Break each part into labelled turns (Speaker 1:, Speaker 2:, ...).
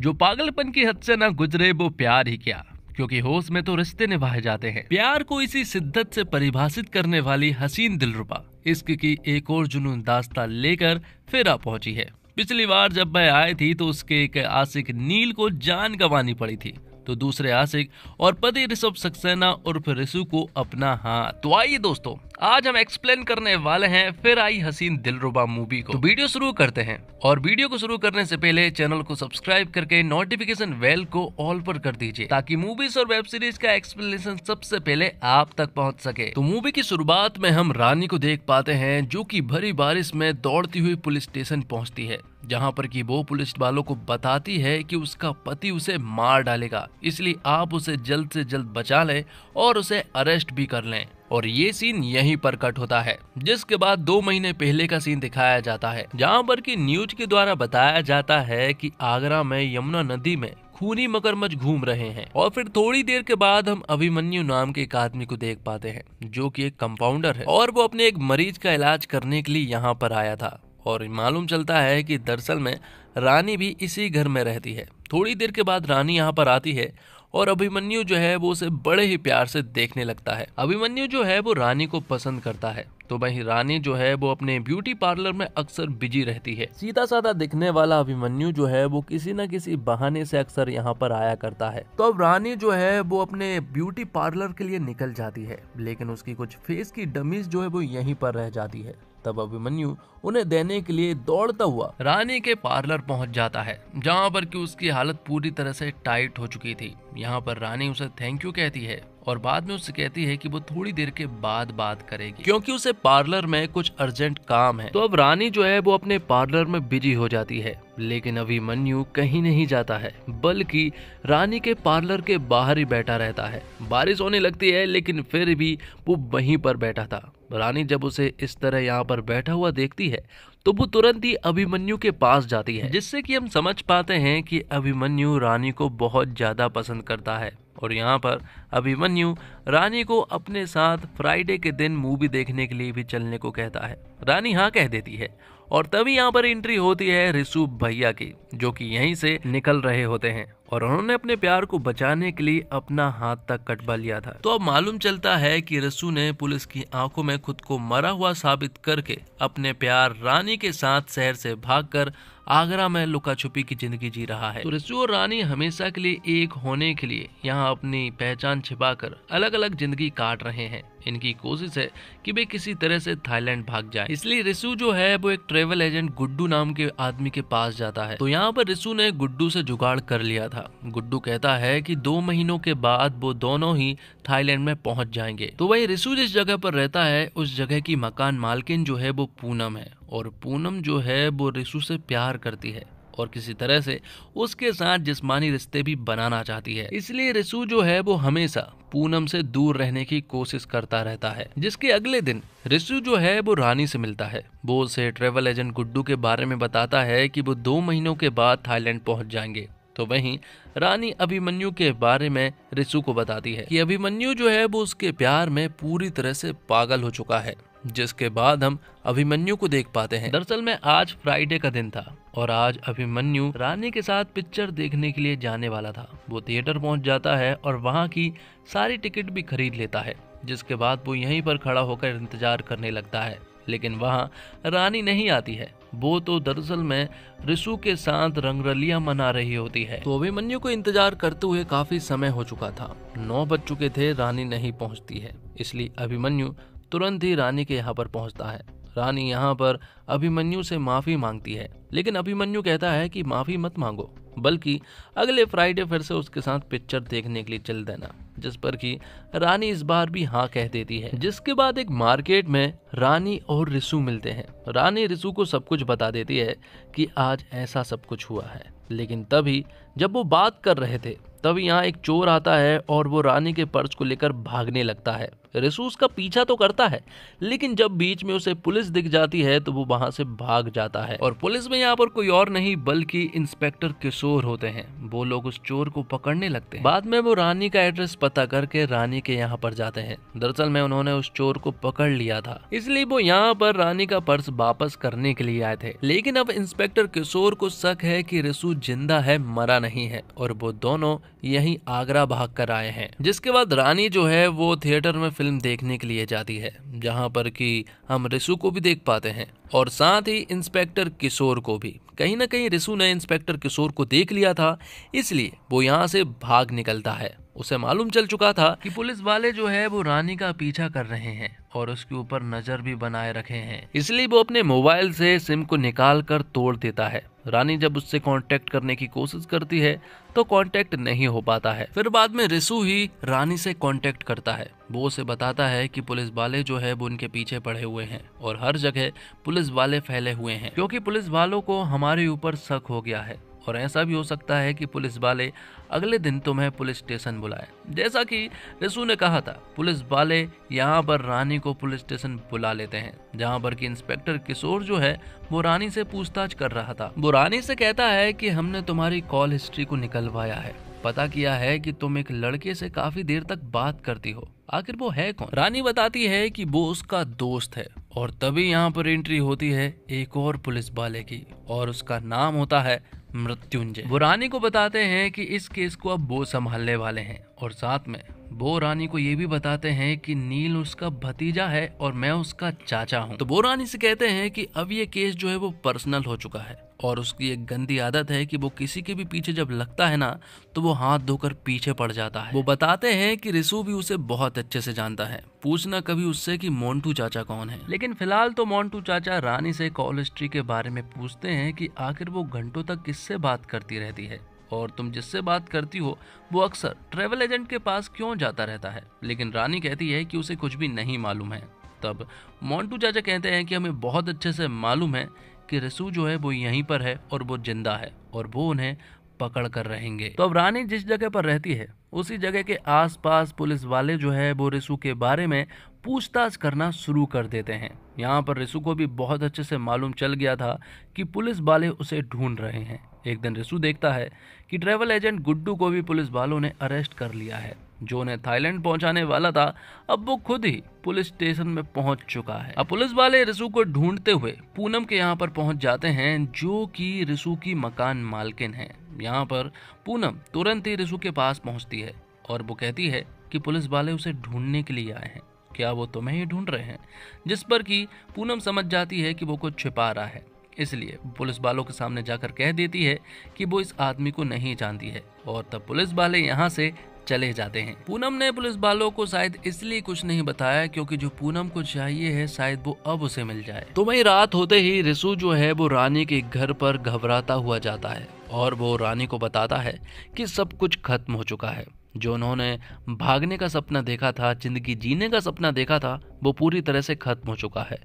Speaker 1: जो पागलपन की हद से ना गुजरे, वो प्यार ही क्या? क्योंकि होश में तो रिश्ते निभाए जाते हैं। प्यार को इसी सिद्दत से परिभाषित करने वाली हसीन दिलरुबा, इश्क की एक और जुनून दास्ता लेकर फिर आ पहुँची है। पिछली बार जब वह आए थी तो उसके एक आशिक नील को जान गंवानी पड़ी थी। तो दूसरे आशिक और पति ऋषभ सक्सेना उर्फ़ ऋषु को अपना हाथ। तो आइए दोस्तों आज हम एक्सप्लेन करने वाले हैं फिर आई हसीन दिलरुबा मूवी को। तो वीडियो शुरू करते हैं। और वीडियो को शुरू करने से पहले चैनल को सब्सक्राइब करके नोटिफिकेशन बेल को ऑल पर कर दीजिए ताकि मूवीज़ और वेब सीरीज़ का एक्सप्लेनेशन सबसे पहले आप तक पहुँच सके। तो मूवी की शुरुआत में हम रानी को देख पाते हैं जो की भरी बारिश में दौड़ती हुई पुलिस स्टेशन पहुँचती है जहाँ पर की वो पुलिस वालों को बताती है कि उसका पति उसे मार डालेगा। इसलिए आप उसे जल्द से जल्द बचा लें और उसे अरेस्ट भी कर लें। और ये सीन यहीं पर कट होता है, जिसके बाद दो महीने पहले का सीन दिखाया जाता है, जहाँ पर की न्यूज़ के द्वारा बताया जाता है कि आगरा में यमुना नदी में खूनी मगरमच्छ घूम रहे हैं। और फिर थोड़ी देर के बाद हम अभिमन्यु नाम के एक आदमी को देख पाते हैं, जो कि एक कंपाउंडर है, और वो अपने एक मरीज़ का इलाज करने के लिए यहाँ पर आया था। और मालूम चलता है कि दरअसल में रानी भी इसी घर में रहती है। थोड़ी देर के बाद रानी यहाँ पर आती है और अभिमन्यु जो है वो उसे बड़े ही प्यार से देखने लगता है। अभिमन्यु जो है वो रानी को पसंद करता है। तो वही रानी जो है वो अपने ब्यूटी पार्लर में अक्सर बिज़ी रहती है। सीधा साधा दिखने वाला अभिमन्यु जो है वो किसी न किसी बहाने से अक्सर यहाँ पर आया करता है। तो अब रानी जो है वो अपने ब्यूटी पार्लर के लिए निकल जाती है, लेकिन उसकी कुछ फेस की डमीज जो है वो यहीं पर रह जाती है। तब अभिमन्यु उन्हें देने के लिए दौड़ता हुआ रानी के पार्लर पहुँच जाता है, जहाँ पर कि उसकी हालत पूरी तरह से टाइट हो चुकी थी। यहाँ पर रानी उसे थैंक यू कहती है और बाद में उससे कहती है कि वो थोड़ी देर के बाद बात करेगी। क्योंकि उसे पार्लर में कुछ अर्जेंट काम है तो अब रानी जो है वो अपने पार्लर में बिज़ी हो जाती है। लेकिन अभी मन्यू कहीं नहीं जाता है, बल्कि रानी के पार्लर के बाहर ही बैठा रहता है। बारिश होने लगती है, लेकिन फिर भी वो वहीं पर बैठा था। रानी जब उसे इस तरह यहाँ पर बैठा हुआ देखती है तो वो तुरंत ही अभिमन्यु के पास जाती है, जिससे कि हम समझ पाते हैं कि अभिमन्यु रानी को बहुत ज़्यादा पसंद करता है। और यहाँ पर अभिमन्यु रानी को अपने साथ फ्राइडे के दिन मूवी देखने के लिए भी चलने को कहता है। रानी हाँ कह देती है, और तभी यहाँ पर एंट्री होती है रिसु भैया की, जो कि यहीं से निकल रहे होते हैं। और उन्होंने अपने प्यार को बचाने के लिए अपना हाथ तक कटवा लिया था। तो अब मालूम चलता है कि रसू ने पुलिस की आँखों में खुद को मरा हुआ साबित करके अपने प्यार रानी के साथ शहर से भागकर आगरा में लुका छुपी की ज़िंदगी जी रहा है। तो रसू और रानी हमेशा के लिए एक होने के लिए यहाँ अपनी पहचान छिपाकर अलग अलग ज़िंदगी काट रहे हैं। इनकी कोशिश है कि वे किसी तरह से थाईलैंड भाग जाए। इसलिए रिसु जो है, वो एक ट्रेवल एजेंट गुड्डू नाम के आदमी के पास जाता है। तो यहाँ पर रिसु ने गुड्डू से जुगाड़ कर लिया था। गुड्डू कहता है कि दो महीनों के बाद वो दोनों ही थाईलैंड में पहुँच जाएँगे। तो वही रिसु जिस जगह पर रहता है, उस जगह की मकान मालकिन जो है वो पूनम है। और पूनम जो है वो रिसु से प्यार करती है। और किसी तरह से उसके साथ जिस्मानी रिश्ते भी बनाना चाहती है। इसलिए रिसु जो है वो हमेशा पूनम से दूर रहने की कोशिश करता रहता है। जिसके अगले दिन रिसु जो है वो रानी से मिलता है। वो उसे ट्रेवल एजेंट गुड्डू के बारे में बताता है कि वो दो महीनों के बाद थाईलैंड पहुँच जाएँगे। तो वहीं रानी अभिमन्यु के बारे में रिसु को बताती है कि अभिमन्यु जो है वो उसके प्यार में पूरी तरह से पागल हो चुका है, जिसके बाद हम अभिमन्यु को देख पाते हैं। दरअसल में आज फ्राइडे का दिन था और आज अभिमन्यु रानी के साथ पिक्चर देखने के लिए जाने वाला था। वो थिएटर पहुँच जाता है और वहाँ की सारी टिकट भी खरीद लेता है, जिसके बाद वो यहीं पर खड़ा होकर इंतज़ार करने लगता है। लेकिन वहाँ रानी नहीं आती है। वो तो दरअसल में रिसु के साथ रंगरलिया मना रही होती है। तो अभिमन्यु को इंतज़ार करते हुए काफ़ी समय हो चुका था। नौ बज चुके थे, रानी नहीं पहुँचती है। इसलिए अभिमन्यु तुरंत ही रानी के यहाँ पर पहुँचता है। रानी यहाँ पर अभिमन्यु से माफ़ी मांगती है। लेकिन अभिमन्यु कहता है कि माफ़ी मत मांगो। बल्कि अगले फ्राइडे फिर से उसके साथ पिक्चर देखने के लिए चल देना, जिस पर कि रानी इस बार भी हाँ कह देती है। जिसके बाद एक मार्केट में रानी और रिसु मिलते हैं। रानी रिसु को सब कुछ बता देती है कि आज ऐसा सब कुछ हुआ है। लेकिन तभी जब वो बात कर रहे थे तब यहाँ एक चोर आता है और वो रानी के पर्स को लेकर भागने लगता है। रिसु उसका पीछा तो करता है, लेकिन जब बीच में उसे पुलिस दिख जाती है तो वो वहाँ से भाग जाता है। और पुलिस में यहाँ पर कोई और नहीं, बल्कि इंस्पेक्टर किशोर होते हैं। वो लोग उस चोर को पकड़ने लगते हैं। बाद में वो रानी का एड्रेस पता करके रानी के यहाँ पर जाते हैं। दरअसल में उन्होंने उस चोर को पकड़ लिया था। इसलिए वो यहाँ पर रानी का पर्स वापस करने के लिए आए थे। लेकिन अब इंस्पेक्टर किशोर को शक है की रिसु ज़िंदा है, मरा नहीं है। और वो दोनों यही आगरा भाग कर आए हैं, जिसके बाद रानी जो है वो थिएटर में फ़िल्म देखने के लिए जाती है, जहाँ पर कि हम रिसु को भी देख पाते हैं, और साथ ही इंस्पेक्टर किशोर को भी। कहीं ना कहीं रिसु ने इंस्पेक्टर किशोर को देख लिया था, इसलिए वो यहाँ से भाग निकलता है। उसे मालूम चल चुका था कि पुलिस वाले जो है वो रानी का पीछा कर रहे हैं और उसके ऊपर नज़र भी बनाए रखे हैं। इसलिए वो अपने मोबाइल से सिम को निकाल कर तोड़ देता है। रानी जब उससे कांटेक्ट करने की कोशिश करती है तो कांटेक्ट नहीं हो पाता है। फिर बाद में रिसु ही रानी से कांटेक्ट करता है। वो उसे बताता है कि पुलिस वाले जो है वो उनके पीछे पड़े हुए हैं और हर जगह पुलिस वाले फैले हुए हैं क्योंकि पुलिस वालों को हमारे ऊपर शक हो गया है। और ऐसा भी हो सकता है कि पुलिस वाले अगले दिन तुम्हें पुलिस स्टेशन बुलाए। जैसा कि रिसू ने कहा था, पुलिस वाले यहाँ पर रानी को पुलिस स्टेशन बुला लेते हैं, जहाँ पर कि इंस्पेक्टर किशोर जो है, वो रानी से पूछताछ कर रहा था। वो रानी से कहता है कि हमने तुम्हारी कॉल हिस्ट्री को निकलवाया है। पता किया है कि तुम एक लड़के से काफ़ी देर तक बात करती हो। आखिर वो है कौन? रानी बताती है कि वो उसका दोस्त है और तभी यहाँ पर एंट्री होती है एक और पुलिस वाले की और उसका नाम होता है मृत्युंजय। वो रानी को बताते हैं कि इस केस को अब बो संभालने वाले हैं। और साथ में बो रानी को ये भी बताते हैं कि नील उसका भतीजा है और मैं उसका चाचा हूँ। तो बो रानी से कहते हैं कि अब ये केस जो है वो पर्सनल हो चुका है। और उसकी एक गंदी आदत है कि वो किसी के भी पीछे जब लगता है ना तो वो हाथ धोकर पीछे पड़ जाता है। वो बताते हैं कि रिसु भी उसे बहुत अच्छे से जानता है। पूछना कभी उससे कि मोन्टू चाचा कौन है। लेकिन फ़िलहाल तो मोन्टू चाचा रानी से कॉल हिस्ट्री के बारे में पूछते हैं कि आखिर वो घंटों तक किससे बात करती रहती है? और तुम जिससे बात करती हो, वो अक्सर ट्रेवल एजेंट के पास क्यों जाता रहता है? लेकिन रानी कहती है कि उसे कुछ भी नहीं मालूम है। तब मोन्टू चाचा कहते हैं कि हमें बहुत अच्छे से मालूम है कि रसू जो है वो यहीं पर है और वो ज़िंदा है और वो उन्हें पकड़ कर रहेंगे। तो अब रानी जिस जगह पर रहती है, उसी जगह के आसपास पुलिस वाले जो है वो रिसु के बारे में पूछताछ करना शुरू कर देते हैं। यहाँ पर रिसु को भी बहुत अच्छे से मालूम चल गया था कि पुलिस वाले उसे ढूंढ रहे हैं। एक दिन रिसु देखता है कि ट्रेवल एजेंट गुड्डू को भी पुलिस वालों ने अरेस्ट कर लिया है। जो उन्हें थाईलैंड पहुँचाने वाला था, अब वो खुद ही पुलिस स्टेशन में पहुँच चुका है। अब पुलिस वाले रिसु को ढूंढते हुए पूनम के यहाँ पर पहुँच जाते हैं, जो कि रिसु की मकान मालकिन है। यहाँ पर पूनम तुरंत ही रिसु के पास पहुँचती है और वो कहती है कि पुलिस वाले उसे ढूँढने के लिए आए हैं। क्या वो तुम्हें ही ढूंढ रहे हैं? जिस पर कि पूनम समझ जाती है कि वो कुछ छिपा रहा है। इसलिए पुलिस वालों के सामने जाकर कह देती है कि वो इस आदमी को नहीं जानती है। और तब पुलिस वाले यहाँ से चले जाते हैं। पूनम ने पुलिस वालों को शायद इसलिए कुछ नहीं बताया क्योंकि जो पूनम को चाहिए है, शायद वो अब उसे मिल जाए। तो वही रात होते ही रिसु जो है, वो रानी के घर पर घबराता हुआ जाता है और वो रानी को बताता है कि सब कुछ खत्म हो चुका है। जो उन्होंने भागने का सपना देखा था, ज़िंदगी जीने का सपना देखा था, वो पूरी तरह से खत्म हो चुका है।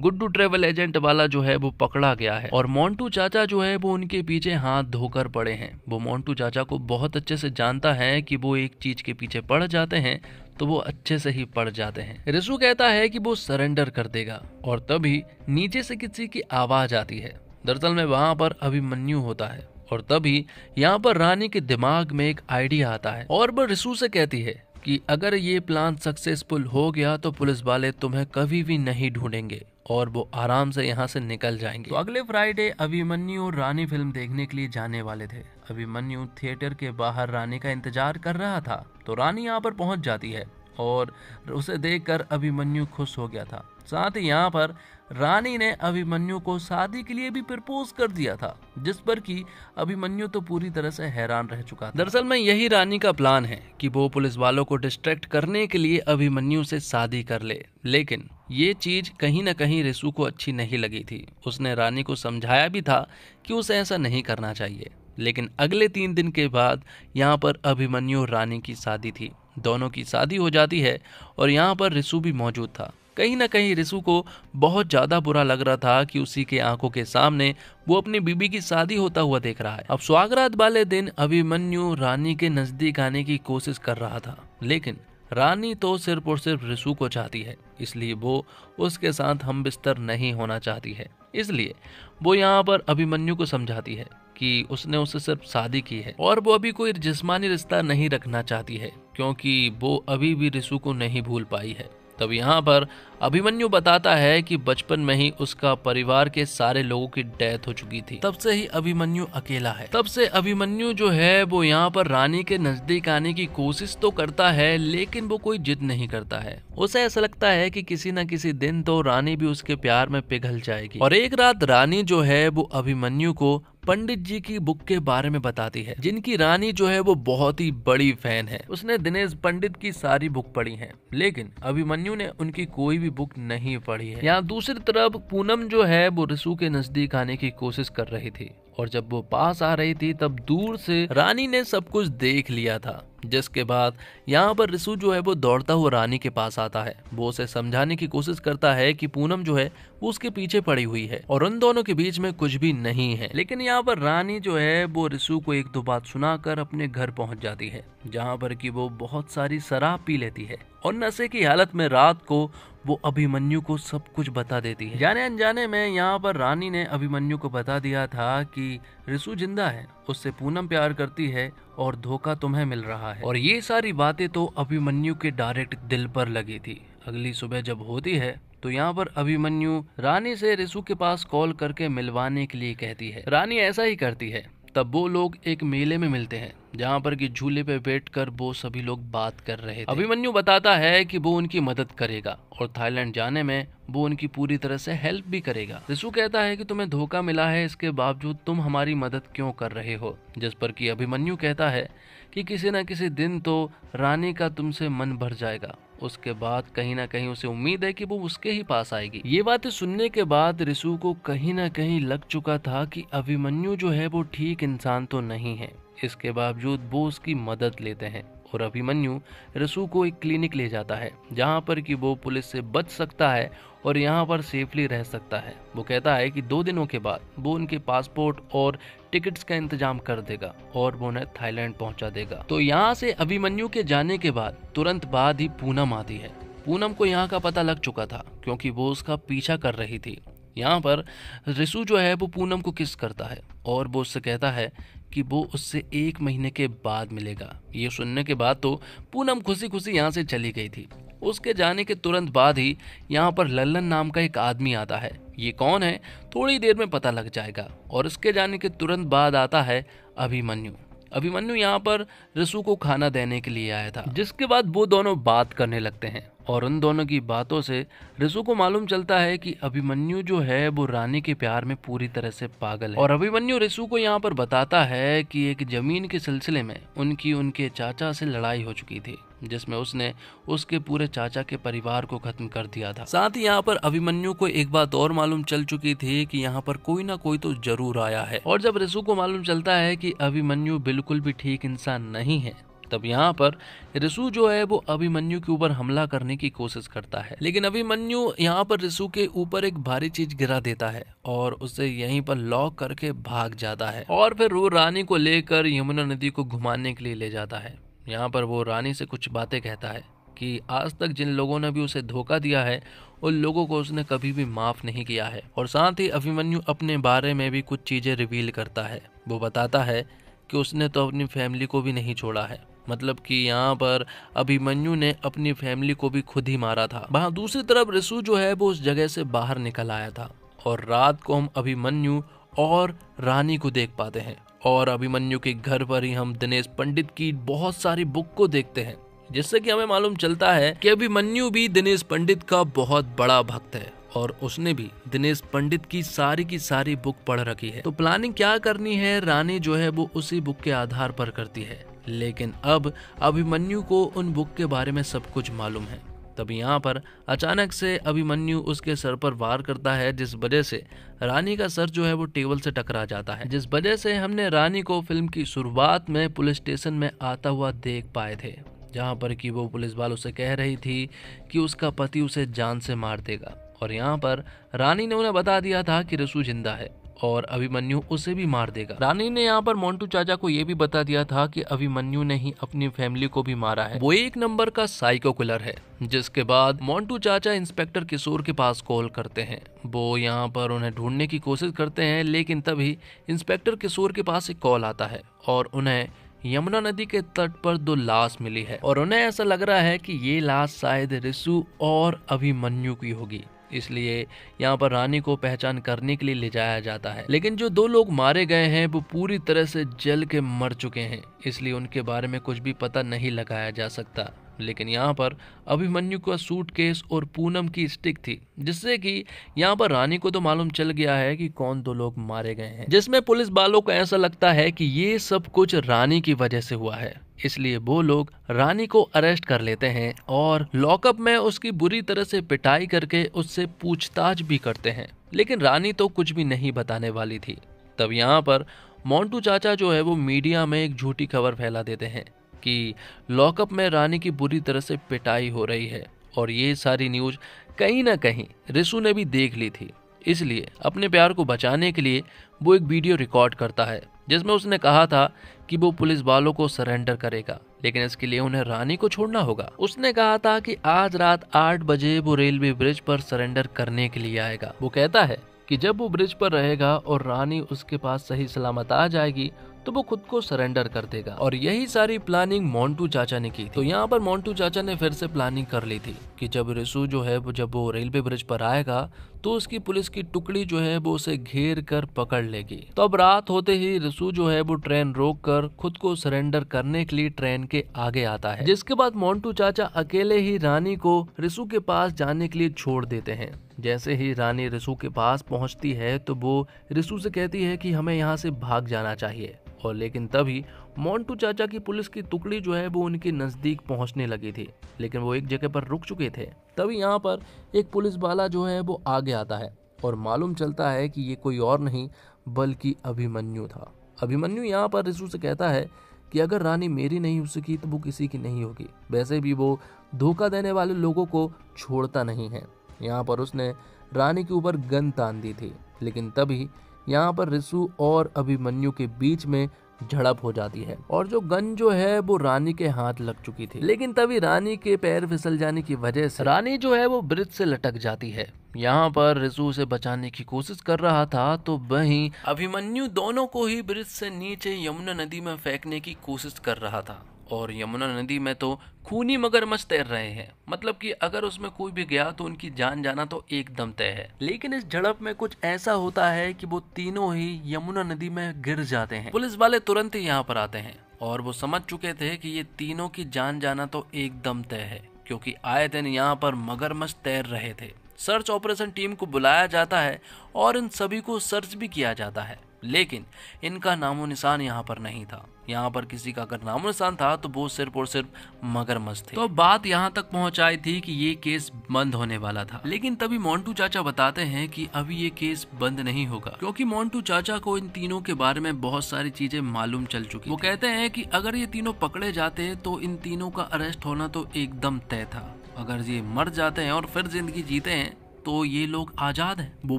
Speaker 1: गुड्डू ट्रेवल एजेंट वाला जो है, वो पकड़ा गया है और मोन्टू चाचा जो है, वो उनके पीछे हाथ धोकर पड़े हैं। वो मोन्टू चाचा को बहुत अच्छे से जानता है कि वो एक चीज़ के पीछे पड़ जाते हैं तो वो अच्छे से ही पड़ जाते हैं। रिसु कहता है कि वो सरेंडर कर देगा और तभी नीचे से किसी की आवाज़ आती है। दरअसल में वहाँ पर अभिमन्यु होता है। और तभी यहाँ पर रानी के दिमाग में एक आइडिया आता है। और वो रिसू से कहती है कि अगर ये प्लान सक्सेसफुल हो गया तो पुलिस वाले तुम्हें कभी भी नहीं ढूंढेंगे और वो आराम से यहाँ से निकल जाएँगे। तो अगले फ्राइडे अभिमन्यु और रानी फ़िल्म देखने के लिए जाने वाले थे। अभिमन्यु थिएटर के बाहर रानी का इंतज़ार कर रहा था तो रानी यहाँ पर पहुँच जाती है और उसे देखकर अभिमन्यु खुश हो गया था। साथ ही यहाँ पर रानी ने अभिमन्यु को शादी के लिए भी प्रपोज कर दिया था, जिस पर कि अभिमन्यु तो पूरी तरह से हैरान रह चुका था। दरअसल में यही रानी का प्लान है कि वो पुलिस वालों को डिस्ट्रैक्ट करने के लिए अभिमन्यु से शादी कर ले, लेकिन ये चीज़ कहीं ना कहीं रिसु को अच्छी नहीं लगी थी। उसने रानी को समझाया भी था कि उसे ऐसा नहीं करना चाहिए, लेकिन अगले तीन दिन के बाद यहाँ पर अभिमन्यु रानी की शादी थी। दोनों की शादी हो जाती है और यहाँ पर रिसु भी मौजूद था। कहीं ना कहीं रिसु को बहुत ज़्यादा बुरा लग रहा था कि उसी के आँखों के सामने वो अपनी बीबी की शादी होता हुआ देख रहा है। अब स्वागरात वाले दिन अभिमन्यु रानी के नज़दीक आने की कोशिश कर रहा था, लेकिन रानी तो सिर्फ़ और सिर्फ़ रिसु को चाहती है, इसलिए वो उसके साथ हम बिस्तर नहीं होना चाहती है। इसलिए वो यहाँ पर अभिमन्यु को समझाती है कि उसने उससे सिर्फ़ शादी की है और वो अभी कोई जिस्मानी रिश्ता नहीं रखना चाहती है, क्योंकि वो अभी भी रिसु को नहीं भूल पाई है। तब यहाँ पर अभिमन्यु बताता है कि बचपन में ही उसका परिवार के सारे लोगों की डेथ हो चुकी थी। तब से ही अभिमन्यु अकेला है। तब से अभिमन्यु जो है, वो यहाँ पर रानी के नज़दीक आने की कोशिश तो करता है, लेकिन वो कोई जिद नहीं करता है। उसे ऐसा लगता है कि किसी न किसी दिन तो रानी भी उसके प्यार में पिघल जाएगी। और एक रात रानी जो है, वो अभिमन्यु को पंडित जी की बुक के बारे में बताती है, जिनकी रानी जो है वो बहुत ही बड़ी फ़ैन है। उसने दिनेश पंडित की सारी बुक पढ़ी है, लेकिन अभिमन्यु ने उनकी कोई भी बुक नहीं पढ़ी है। यहाँ दूसरी तरफ़ पूनम जो है वो रिसु के नज़दीक आने की कोशिश कर रही थी, और जब वो पास आ रही थी, तब दूर से रानी ने सब कुछ देख लिया था। जिसके बाद यहाँ पर रिसु जो है वो दौड़ता हुआ रानी के पास आता है। वो उसे समझाने की कोशिश करता है कि पूनम जो है वो उसके पीछे पड़ी हुई है और उन दोनों के बीच में कुछ भी नहीं है। लेकिन यहाँ पर रानी जो है वो रिसु को एक दो बात सुनाकर अपने घर पहुँच जाती है, जहाँ पर की वो बहुत सारी शराब पी लेती है और नशे की हालत में रात को वो अभिमन्यु को सब कुछ बता देती है। जाने अनजाने में यहाँ पर रानी ने अभिमन्यु को बता दिया था कि रिसु ज़िंदा है। उससे पूनम प्यार करती है और धोखा तुम्हें मिल रहा है। और ये सारी बातें तो अभिमन्यु के डायरेक्ट दिल पर लगी थी। अगली सुबह जब होती है तो यहाँ पर अभिमन्यु रानी से रिसु के पास कॉल करके मिलवाने के लिए कहती है। रानी ऐसा ही करती है। तब वो लोग एक मेले में मिलते हैं, जहाँ पर कि झूले पे बैठकर वो सभी लोग बात कर रहे थे। अभिमन्यु बताता है कि वो उनकी मदद करेगा और थाईलैंड जाने में वो उनकी पूरी तरह से हेल्प भी करेगा। रिसु कहता है कि तुम्हें धोखा मिला है, इसके बावजूद तुम हमारी मदद क्यों कर रहे हो? जिस पर कि अभिमन्यु कहता है कि किसी न किसी दिन तो रानी का तुमसे मन भर जाएगा। उसके बाद कहीं ना कहीं उसे उम्मीद है कि वो उसके ही पास आएगी। ये बातें सुनने के बाद रिसु को कहीं ना कहीं लग चुका था कि अभिमन्यु जो है वो ठीक इंसान तो नहीं है। इसके बावजूद वो उसकी मदद लेते हैं। और अभिमन्यु रसू को एक क्लिनिक ले जाता है, जहाँ पर कि वो पुलिस से बच सकता है और यहाँ पर सेफली रह सकता है। वो कहता है कि दो दिनों के बाद वो उनके पासपोर्ट और टिकट्स का इंतज़ाम कर देगा और वो उन्हें थाईलैंड पहुँचा देगा। तो यहाँ से अभिमन्यु के जाने के बाद तुरंत बाद ही पूनम आती है। पूनम को यहाँ का पता लग चुका था, क्योंकि वो उसका पीछा कर रही थी। यहाँ पर रिसु जो है वो पूनम को किस करता है और वो उससे कहता है कि वो उससे एक महीने के बाद मिलेगा। ये सुनने के बाद तो पूनम खुशी खुशी यहाँ से चली गई थी। उसके जाने के तुरंत बाद ही यहाँ पर लल्लन नाम का एक आदमी आता है। ये कौन है? थोड़ी देर में पता लग जाएगा और उसके जाने के तुरंत बाद आता है अभिमन्यु। अभिमन्यु यहाँ पर रसू को खाना देने के लिए आया था। जिसके बाद वो दोनों बात करने लगते हैं और उन दोनों की बातों से रिसु को मालूम चलता है कि अभिमन्यु जो है वो रानी के प्यार में पूरी तरह से पागल है। और अभिमन्यु रिसु को यहाँ पर बताता है कि एक ज़मीन के सिलसिले में उनकी उनके चाचा से लड़ाई हो चुकी थी। जिसमें उसने उसके पूरे चाचा के परिवार को खत्म कर दिया था। साथ ही यहाँ पर अभिमन्यु को एक बात और मालूम चल चुकी थी कि यहाँ पर कोई ना कोई तो ज़रूर आया है। और जब रिसु को मालूम चलता है कि अभिमन्यु बिल्कुल भी ठीक इंसान नहीं है, तब यहाँ पर रिसु जो है वो अभिमन्यु के ऊपर हमला करने की कोशिश करता है। लेकिन अभिमन्यु यहाँ पर रिसु के ऊपर एक भारी चीज़ गिरा देता है और उसे यहीं पर लॉक करके भाग जाता है और फिर वो रानी को लेकर यमुना नदी को घुमाने के लिए ले जाता है। यहाँ पर वो रानी से कुछ बातें कहता है कि आज तक जिन लोगों ने भी उसे धोखा दिया है, उन लोगों को उसने कभी भी माफ़ नहीं किया है। और साथ ही अभिमन्यु अपने बारे में भी कुछ चीज़ें रिवील करता है। वो बताता है कि उसने तो अपनी फैमिली को भी नहीं छोड़ा है। मतलब कि यहाँ पर अभिमन्यु ने अपनी फैमिली को भी खुद ही मारा था। वहाँ दूसरी तरफ़ रिसु जो है, वो उस जगह से बाहर निकल आया था। और रात को हम अभिमन्यु और रानी को देख पाते हैं। और अभिमन्यु के घर पर ही हम दिनेश पंडित की बहुत सारी बुक को देखते हैं, जिससे कि हमें मालूम चलता है कि अभिमन्यु भी दिनेश पंडित का बहुत बड़ा भक्त है और उसने भी दिनेश पंडित की सारी की सारी बुक पढ़ रखी है। तो प्लानिंग क्या करनी है? रानी जो है वो उसी बुक के आधार पर करती है। लेकिन अब अभिमन्यु को उन बुक के बारे में सब कुछ मालूम है। तभी यहाँ पर अचानक से अभिमन्यु उसके सर पर वार करता है, जिस वजह से रानी का सर जो है वो टेबल से टकरा जाता है। जिस वजह से हमने रानी को फ़िल्म की शुरुआत में पुलिस स्टेशन में आता हुआ देख पाए थे, जहाँ पर कि वो पुलिस वालों से कह रही थी कि उसका पति उसे जान से मार देगा। और यहाँ पर रानी ने उन्हें बता दिया था कि रसू ज़िंदा है। और अभिमन्यु उसे भी मार देगा। रानी ने यहाँ पर मोन्टू चाचा को यह भी बता दिया था कि अभिमन्यु ने ही अपनी फैमिली को भी मारा है। वो एक नंबर का साइको किलर है, जिसके बाद मोन्टू चाचा इंस्पेक्टर किशोर के पास कॉल करते हैं। वो यहाँ पर उन्हें ढूँढने की कोशिश करते हैं, लेकिन तभी इंस्पेक्टर किशोर के पास एक कॉल आता है और उन्हें यमुना नदी के तट पर दो लाश मिली है। और उन्हें ऐसा लग रहा है कि ये लाश शायद रिसु और अभिमन्यु की होगी। इसलिए यहाँ पर रानी को पहचान करने के लिए ले जाया जाता है। लेकिन जो दो लोग मारे गए हैं, वो पूरी तरह से जल के मर चुके हैं, इसलिए उनके बारे में कुछ भी पता नहीं लगाया जा सकता। लेकिन यहाँ पर अभिमन्यु का सूटकेस और पूनम की स्टिक थी, जिससे कि यहाँ पर रानी को तो मालूम चल गया है कि कौन दो लोग मारे गए हैं। जिसमें पुलिस वालों को ऐसा लगता है कि ये सब कुछ रानी की वजह से हुआ है। इसलिए वो लोग रानी को अरेस्ट कर लेते हैं और लॉकअप में उसकी बुरी तरह से पिटाई करके उससे पूछताछ भी करते हैं। लेकिन रानी तो कुछ भी नहीं बताने वाली थी। तब यहाँ पर मोन्टू चाचा जो है वो मीडिया में एक झूठी खबर फैला देते हैं। कि लॉकअप में रानी की बुरी तरह से पिटाई हो रही है और ये सारी न्यूज़ कहीं ना कहीं रिसु ने भी देख ली थी। इसलिए अपने प्यार को बचाने के लिए वो एक वीडियो रिकॉर्ड करता है, जिसमें उसने कहा था कि वो पुलिस वालों को सरेंडर करेगा, लेकिन इसके लिए उन्हें रानी को छोड़ना होगा। उसने कहा था कि आज रात आठ बजे वो रेलवे ब्रिज पर सरेंडर करने के लिए आएगा। वो कहता है कि जब वो ब्रिज पर रहेगा और रानी उसके पास सही सलामत आ जाएगी तो वो खुद को सरेंडर कर देगा। और यही सारी प्लानिंग मोन्टू चाचा ने की थी। तो यहाँ पर मोन्टू चाचा ने फिर से प्लानिंग कर ली थी कि जब रिसु जो है, वो जब वो रेलवे ब्रिज पर आएगा तो उसकी पुलिस की टुकड़ी जो है, वो उसे घेर कर पकड़ लेगी। तो अब रात होते ही रिसू जो है, वो ट्रेन रोक कर खुद को सरेंडर करने के लिए ट्रेन के आगे आता है। जिसके बाद मोन्टू चाचा अकेले ही रानी को रिसू के पास जाने के लिए छोड़ देते हैं। जैसे ही रानी रिसु के पास पहुँचती है तो वो रिसु से कहती है कि हमें यहाँ से भाग जाना चाहिए। और लेकिन तभी मोन्टू चाचा की पुलिस की टुकड़ी जो है, वो उनके नज़दीक पहुँचने लगी थी। लेकिन वो एक जगह पर रुक चुके थे। तभी यहाँ पर एक पुलिस वाला जो है, वो आगे आता है। और मालूम चलता है कि ये कोई और नहीं, बल्कि अभिमन्यु था। अभिमन्यु यहाँ पर रिसु से कहता है कि अगर रानी मेरी नहीं हो सकी तो वो किसी की नहीं होगी। वैसे भी वो धोखा देने वाले लोगों को छोड़ता नहीं है। यहाँ पर उसने रानी के ऊपर गन तान दी थी, लेकिन तभी यहाँ पर रिसु और अभिमन्यु के बीच में झड़प हो जाती है, और जो गन जो है वो रानी के हाथ लग चुकी थी। लेकिन तभी रानी के पैर फिसल जाने की वजह से रानी जो है वो ब्रिज से लटक जाती है। यहाँ पर रिसु से बचाने की कोशिश कर रहा था तो वहीं अभिमन्यु दोनों को ही ब्रिज से नीचे यमुना नदी में फेंकने की कोशिश कर रहा था। और यमुना नदी में तो खूनी मगरमच्छ तैर रहे हैं। मतलब कि अगर उसमें कोई भी गया तो उनकी जान जाना तो एकदम तय है। लेकिन इस झड़प में कुछ ऐसा होता है कि वो तीनों ही यमुना नदी में गिर जाते हैं। पुलिस वाले तुरंत ही यहाँ पर आते हैं और वो समझ चुके थे कि ये तीनों की जान जाना तो एकदम तय है, क्योंकि आए दिन यहाँ पर मगरमच्छ तैर रहे थे। सर्च ऑपरेशन टीम को बुलाया जाता है और इन सभी को सर्च भी किया जाता है। लेकिन इनका नामो निशान यहाँ पर नहीं था। यहाँ पर किसी का अगर नामो निशान था तो वो सिर्फ़ और सिर्फ़ मगरमच्छ थे। तो बात यहाँ तक पहुँच आई थी कि ये केस बंद होने वाला था। लेकिन तभी मोन्टू चाचा बताते हैं कि अभी ये केस बंद नहीं होगा क्योंकि मोन्टू चाचा को इन तीनों के बारे में बहुत सारी चीज़ें मालूम चल चुकी वो कहते हैं कि अगर ये तीनों पकड़े जाते तो इन तीनों का अरेस्ट होना तो एकदम तय था। अगर ये मर जाते हैं और फिर ज़िंदगी जीते हैं तो ये लोग आज़ाद हैं। वो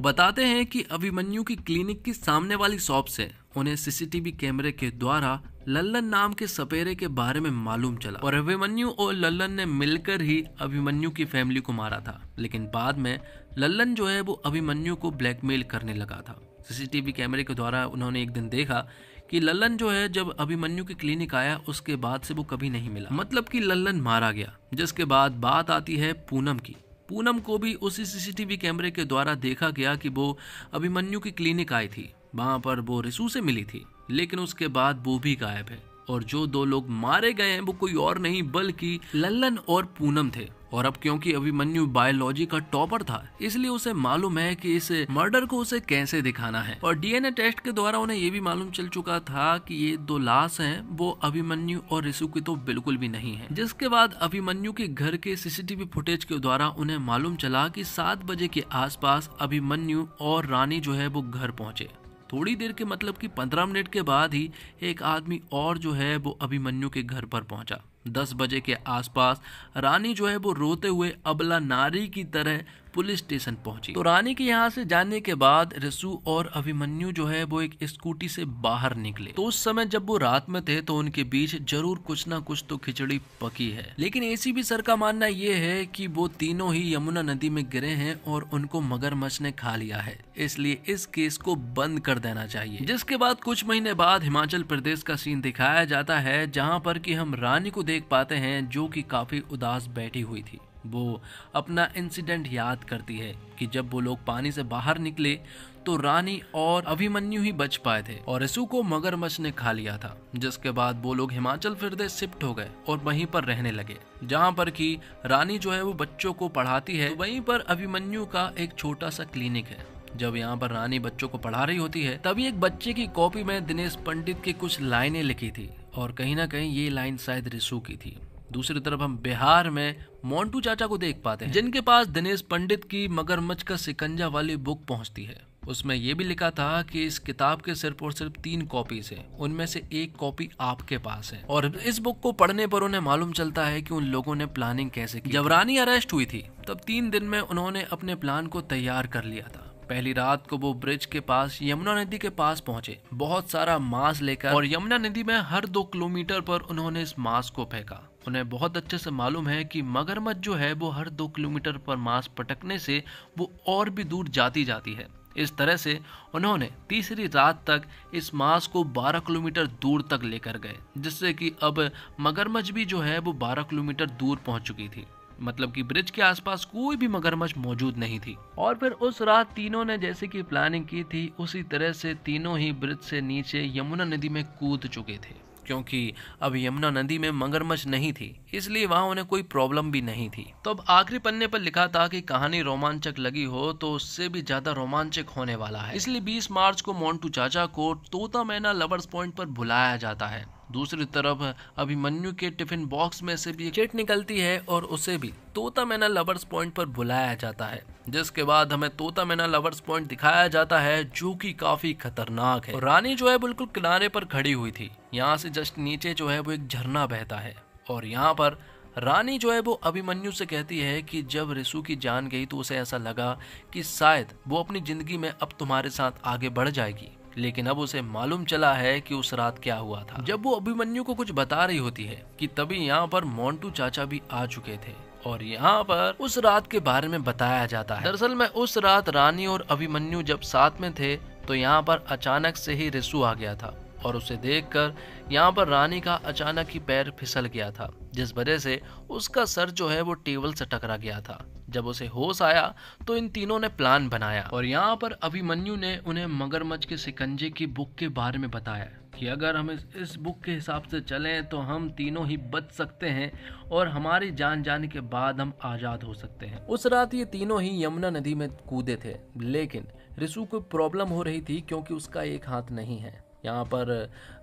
Speaker 1: बताते हैं कि अभिमन्यु की क्लिनिक की सामने वाली शॉप से उन्हें सीसीटीवी कैमरे के द्वारा लल्लन नाम के सपेरे के बारे में मालूम चला। और अभिमन्यु और लल्लन ने मिलकर ही अभिमन्यु की फैमिली को मारा था। लेकिन बाद में लल्लन जो है, वो अभिमन्यु को ब्लैकमेल करने लगा था। सीसीटीवी कैमरे के द्वारा उन्होंने एक दिन देखा कि लल्लन जो है, जब अभिमन्यु की क्लिनिक आया, उसके बाद से वो कभी नहीं मिला। मतलब कि लल्लन मारा गया, जिसके बाद बात आती है पूनम की। पूनम को भी उसी सीसीटीवी कैमरे के द्वारा देखा गया कि वो अभिमन्यु की क्लिनिक आई थी। वहाँ पर वो रिसू से मिली थी, लेकिन उसके बाद वो भी गायब है। और जो दो लोग मारे गए हैं, वो कोई और नहीं, बल्कि लल्लन और पूनम थे। और अब क्योंकि अभिमन्यु बायोलॉजी का टॉपर था, इसलिए उसे मालूम है कि इस मर्डर को उसे कैसे दिखाना है। और डीएनए टेस्ट के द्वारा उन्हें ये भी मालूम चल चुका था कि ये दो लाश हैं, वो अभिमन्यु और रिसु की तो बिल्कुल भी नहीं है। जिसके बाद अभिमन्यु के घर के सीसीटीवी फुटेज के द्वारा उन्हें मालूम चला कि सात बजे के आसपास अभिमन्यु और रानी जो है वो घर पहुँचे। थोड़ी देर के मतलब कि पंद्रह मिनट के बाद ही एक आदमी और जो है वो अभिमन्यु के घर पर पहुँचा। दस बजे के आसपास रानी जो है वो रोते हुए अबला नारी की तरह पुलिस स्टेशन पहुँची। तो रानी के यहाँ से जाने के बाद रिसु और अभिमन्यु जो है वो एक स्कूटी से बाहर निकले। तो उस समय जब वो रात में थे तो उनके बीच ज़रूर कुछ ना कुछ तो खिचड़ी पकी है। लेकिन एसीबी सर का मानना ये है कि वो तीनों ही यमुना नदी में गिरे हैं और उनको मगरमच्छ ने खा लिया है। इसलिए इस केस को बंद कर देना चाहिए। जिसके बाद कुछ महीने बाद हिमाचल प्रदेश का सीन दिखाया जाता है, जहाँ पर की हम रानी को देख पाते हैं जो की काफ़ी उदास बैठी हुई थी। वो अपना इंसिडेंट याद करती है कि जब वो लोग पानी से बाहर निकले तो रानी और अभिमन्यु ही बच पाए थे और रिसु को मगरमच्छ ने खा लिया था, जिसके बाद वो लोग हिमाचल प्रदेश शिफ्ट हो गए और वहीं पर रहने लगे। जहाँ पर की रानी जो है वो बच्चों को पढ़ाती है तो वहीं पर अभिमन्यु का एक छोटा सा क्लिनिक है। जब यहाँ पर रानी बच्चों को पढ़ा रही होती है, तभी एक बच्चे की कॉपी में दिनेश पंडित की कुछ लाइनें लिखी थी और कहीं ना कहीं ये लाइन शायद रिसू की थी। दूसरी तरफ़ हम बिहार में मोन्टू चाचा को देख पाते हैं, जिनके पास दिनेश पंडित की मगरमच्छ का सिकंजा वाली बुक पहुँचती है। उसमें यह भी लिखा था कि इस किताब के सिर्फ़ और सिर्फ़ तीन कॉपीज हैं। उनमें से एक कॉपी आपके पास है। और इस बुक को पढ़ने पर उन्हें मालूम चलता है कि उन लोगों ने प्लानिंग कैसे की जब रानी अरेस्ट हुई थी, तब तीन दिन में उन्होंने अपने प्लान को तैयार कर लिया था। पहली रात को वो ब्रिज के पास यमुना नदी के पास पहुँचे। बहुत सारा मांस लेकर और यमुना नदी में हर दो किलोमीटर पर उन्होंने इस मांस को फेंका। उन्हें बहुत अच्छे से मालूम है कि मगरमच्छ जो है, वो हर दो किलोमीटर पर मांस पटकने से वो और भी दूर जाती जाती है। इस तरह से उन्होंने तीसरी रात तक इस मांस को 12 किलोमीटर दूर तक लेकर गए, जिससे कि अब मगरमच्छ भी जो है, वो 12 किलोमीटर दूर पहुँच चुकी थी। मतलब कि ब्रिज के आसपास कोई भी मगरमच्छ मौजूद नहीं थी। और फिर उस रात तीनों ने जैसे कि प्लानिंग की थी, उसी तरह से तीनों ही ब्रिज से नीचे यमुना नदी में कूद चुके थे। क्योंकि अब यमुना नदी में मगरमच्छ नहीं थी, इसलिए वहाँ उन्हें कोई प्रॉब्लम भी नहीं थी। तो अब आखिरी पन्ने पर लिखा था कि कहानी रोमांचक लगी हो तो उससे भी ज़्यादा रोमांचक होने वाला है। इसलिए 20 मार्च को मोन्टू चाचा को तोता मैना लवर्स पॉइंट पर बुलाया जाता है। दूसरी तरफ़ अभिमन्यु के टिफ़िन बॉक्स में से भी चिट निकलती है और उसे भी तोता मैना लवर्स पॉइंट पर बुलाया जाता है, जिसके बाद हमें तोता मैना लवर्स पॉइंट दिखाया जाता है, जो कि काफ़ी खतरनाक है। रानी जो है बिल्कुल किनारे पर खड़ी हुई थी। यहाँ से जस्ट नीचे जो है वो एक झरना बहता है। और यहाँ पर रानी जो है वो अभिमन्यु से कहती है कि जब रिसु की जान गई तो उसे ऐसा लगा कि शायद वो अपनी ज़िंदगी में अब तुम्हारे साथ आगे बढ़ जाएगी। लेकिन अब उसे मालूम चला है कि उस रात क्या हुआ था। जब वो अभिमन्यु को कुछ बता रही होती है कि तभी यहाँ पर मोन्टू चाचा भी आ चुके थे और यहाँ पर उस रात के बारे में बताया जाता है। दरअसल में उस रात रानी और अभिमन्यु जब साथ में थे तो यहाँ पर अचानक से ही रिसु आ गया था और उसे देखकर यहाँ पर रानी का अचानक ही पैर फिसल गया था, जिस वजह से उसका सर जो है वो टेबल से टकरा गया था। जब उसे होश आया तो इन तीनों ने प्लान बनाया। और यहाँ पर अभिमन्यु ने उन्हें मगरमच्छ के सिकंजे की बुक के बारे में बताया कि अगर हम इस, बुक के हिसाब से चलें तो हम तीनों ही बच सकते हैं और हमारी जान जाने के बाद हम आज़ाद हो सकते हैं। उस रात ये तीनों ही यमुना नदी में कूदे थे लेकिन रिसु को प्रॉब्लम हो रही थी क्योंकि उसका एक हाथ नहीं है। यहाँ पर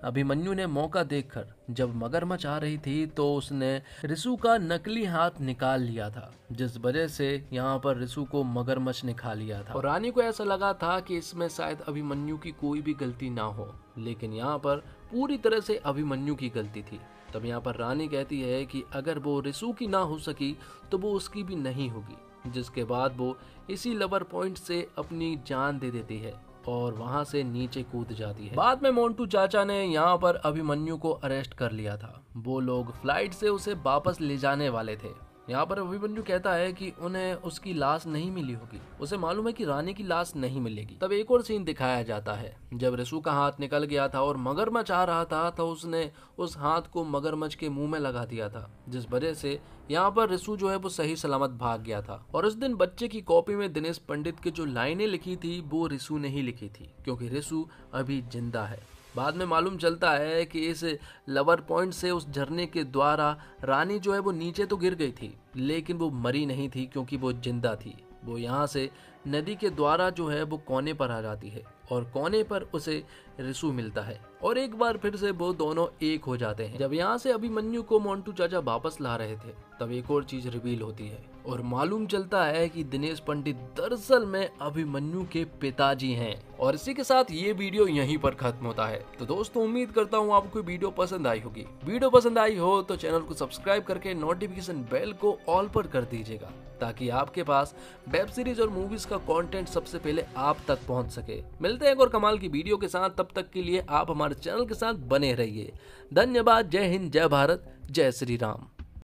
Speaker 1: अभिमन्यु ने मौका देखकर जब मगरमच्छ आ रही थी तो उसने रिसु का नकली हाथ निकाल लिया था, जिस वजह से यहाँ पर रिसु को मगरमच्छ ने खा लिया था। और रानी को ऐसा लगा था कि इसमें शायद अभिमन्यु की कोई भी गलती ना हो, लेकिन यहाँ पर पूरी तरह से अभिमन्यु की गलती थी। तब यहाँ पर रानी कहती है कि अगर वो रिसु की ना हो सकी तो वो उसकी भी नहीं होगी, जिसके बाद वो इसी लवर पॉइंट से अपनी जान दे देती है। और वहाँ से नीचे कूद जाती है। बाद में मोन्टू चाचा ने यहाँ पर अभिमन्यु को अरेस्ट कर लिया था। वो लोग फ़्लाइट से उसे वापस ले जाने वाले थे। यहाँ पर अभिमन्यु कहता है कि उन्हें उसकी लाश नहीं मिली होगी। उसे मालूम है कि रानी की लाश नहीं मिलेगी। तब एक और सीन दिखाया जाता है। जब रिसु का हाथ निकल गया था और मगरमच्छ आ रहा था तो उसने उस हाथ को मगरमच्छ के मुँह में लगा दिया था, जिस वजह से यहाँ पर रिसु जो है वो सही सलामत भाग गया था। और उस दिन बच्चे की कॉपी में दिनेश पंडित की जो लाइनें लिखी थी, वो रिसु ने ही लिखी थी, क्योंकि रिसु अभी ज़िंदा है। बाद में मालूम चलता है कि इस लवर पॉइंट से उस झरने के द्वारा रानी जो है वो नीचे तो गिर गई थी, लेकिन वो मरी नहीं थी क्योंकि वो ज़िंदा थी। वो यहाँ से नदी के द्वारा जो है वो कोने पर आ जाती है और कोने पर उसे रिसु मिलता है और एक बार फिर से वो दोनों एक हो जाते हैं। जब यहाँ से अभिमन्यु को मोन्टू चाचा वापस ला रहे थे, तब एक और चीज़ रिवील होती है। और मालूम चलता है कि दिनेश पंडित दरअसल में अभिमन्यु के पिताजी हैं। और इसी के साथ ये वीडियो यहीं पर खत्म होता है। तो दोस्तों, उम्मीद करता हूँ आपको वीडियो पसंद आई होगी। वीडियो पसंद आई हो तो चैनल को सब्सक्राइब करके नोटिफिकेशन बेल को ऑल पर कर दीजिएगा, ताकि आपके पास वेब सीरीज़ और मूवीज़ का कंटेंट सबसे पहले आप तक पहुँच सके। मिलते हैं एक और कमाल की वीडियो के साथ। तब तक के लिए आप हमारे चैनल के साथ बने रहिए। धन्यवाद। जय हिंद, जय भारत, जय श्री राम।